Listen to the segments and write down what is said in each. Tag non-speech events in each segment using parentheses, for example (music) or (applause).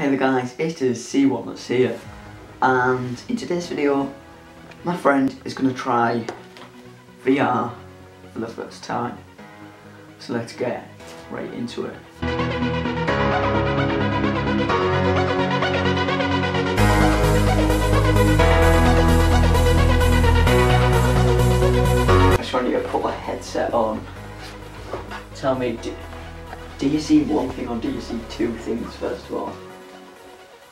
Hey guys, it is CWanless here and in today's video my friend is going to try VR for the first time. So let's get right into it. I just want you to put a headset on. Tell me, do, do you see one thing or do you see two things first of all?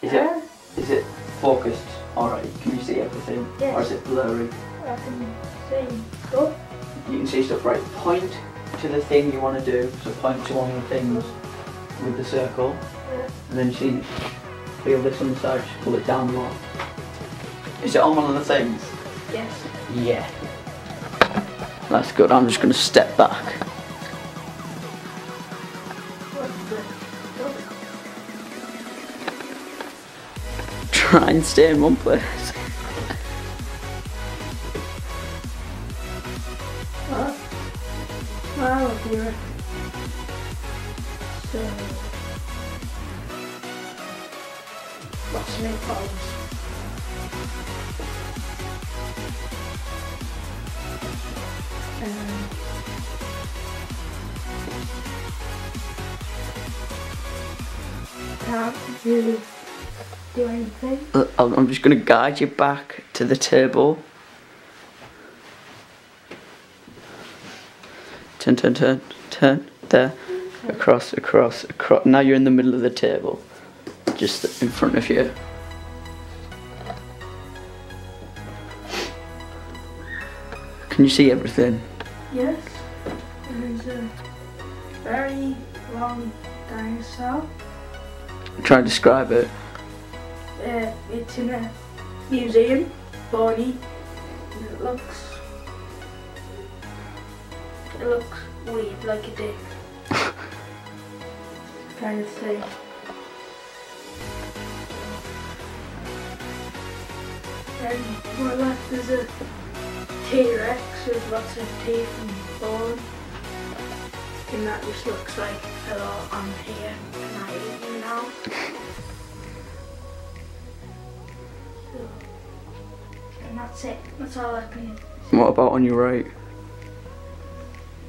Is it is it focused? Alright, can you see everything? Yes. Or is it blurry? I can see stuff. You can see stuff right. Point to the thing you want to do. So point to one of the things with the circle. Yeah. And then see feel this on the side, just pull it down more. Is it on one of the things? Yes. Yeah. That's good. I'm just gonna step back. Try and stay in one place. What? Um, can't really do anything. Uh, I'm just gonna guide you back to the table. Turn, turn, turn, turn. There. Across, across, across. Now you're in the middle of the table. Just in front of you. Can you see everything? Yes, there's a very long dinosaur. Try and describe it. Uh, it's in a museum, Bonnie. And it looks, it looks weird, like a dick. kind of thing. And my left is a T-Rex with lots of teeth and bone. And that just looks like, hello, I'm here, can I eat you now? That's it. That's all I can. What about on your right?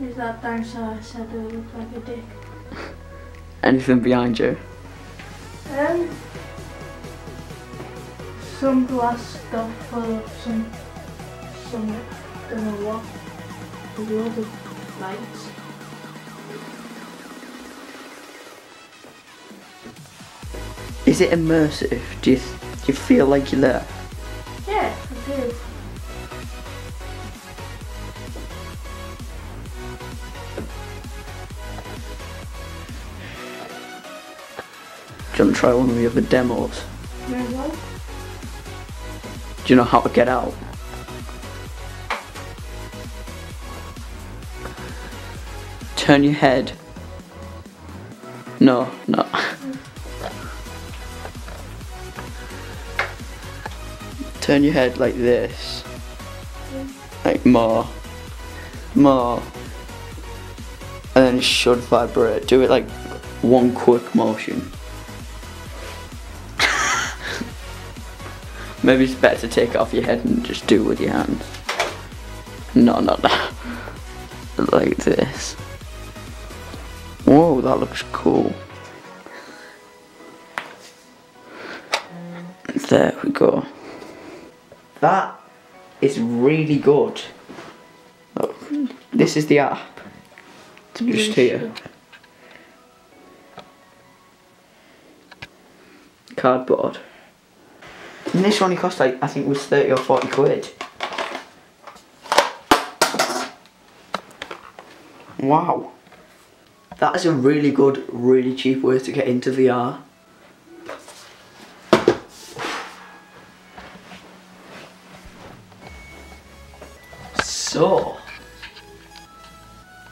Is that dinosaur I said it looked like a dick? (laughs) Anything behind you? Um, some glass stuff full of some, some, don't know what. Loads of lights. Is it immersive? Do you, do you feel like you're there? Do you want to try one of the other demos? Do you know how to get out? Turn your head. No, no. Turn your head like this. Like more. More. And then it should vibrate. Do it like one quick motion. Maybe it's better to take it off your head and just do it with your hands. No, not that. (laughs) Like this. Whoa, that looks cool. There we go. That is really good. Oh, this is the app. It's just here. Cardboard. And this only cost like I think was thirty or forty quid. Wow. That is a really good, really cheap way to get into VR. So,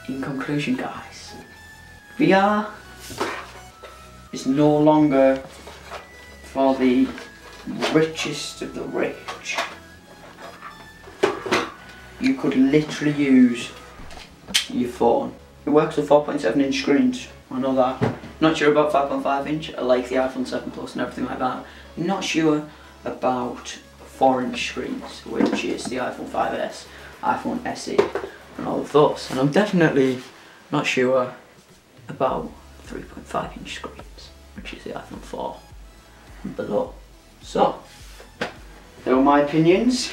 in conclusion, guys, VR is no longer for the richest of the rich. You could literally use your phone. It works with 4.7 inch screens, I know that. Not sure about 5.5 inch. I like the iPhone 7 Plus and everything like that. Not sure about 4 inch screens, which is the iPhone 5S, iPhone SE, and all of those. And I'm definitely not sure about 3.5 inch screens, which is the iPhone 4 and below. So, they were my opinions.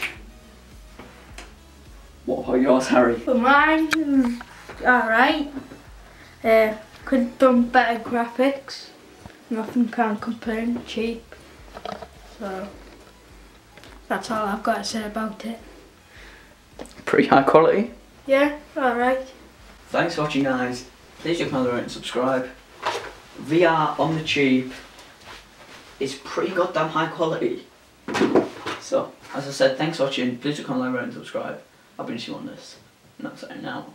What about yours, Harry? But mine, alright. Uh, could have done better graphics. Nothing can complain, cheap. So, that's all I've got to say about it. Pretty high quality. Yeah, alright. Thanks for watching guys. Please do comment, rate and subscribe. VR on the cheap is pretty goddamn high quality. So, as I said, thanks for watching. Please do comment, rate and subscribe. I've been you on this. That's it now.